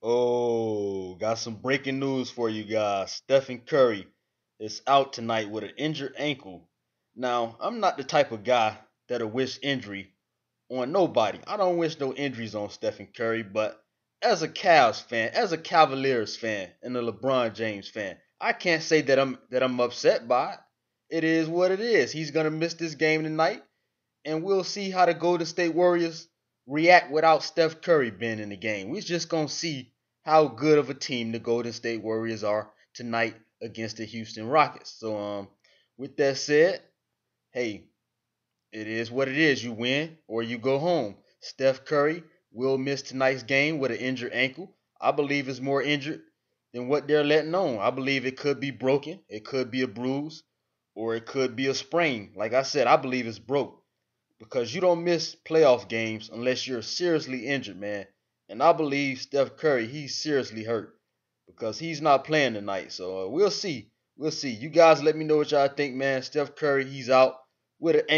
Oh, got some breaking news for you guys. Stephen Curry is out tonight with an injured ankle. Now, I'm not the type of guy that'll wish injury on nobody. I don't wish no injuries on Stephen Curry, but as a Cavs fan, as a Cavaliers fan, and a LeBron James fan, I can't say that I'm that I'm upset by it. It is what it is. He's gonna miss this game tonight, and we'll see how the Golden State Warriors react without Steph Curry being in the game. We're just gonna see how good of a team the Golden State Warriors are tonight against the Houston Rockets. So um with that said, hey, it is what it is. You win or you go home. Steph Curry will miss tonight's game with an injured ankle. I believe it's more injured than what they're letting on. I believe it could be broken, it could be a bruise, or it could be a sprain. Like I said, I believe it's broke because you don't miss playoff games unless you're seriously injured, man. And I believe Steph Curry, he's seriously hurt because he's not playing tonight. So uh, we'll see. We'll see. You guys let me know what y'all think, man. Steph Curry, he's out with an ankle.